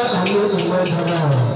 and no in you.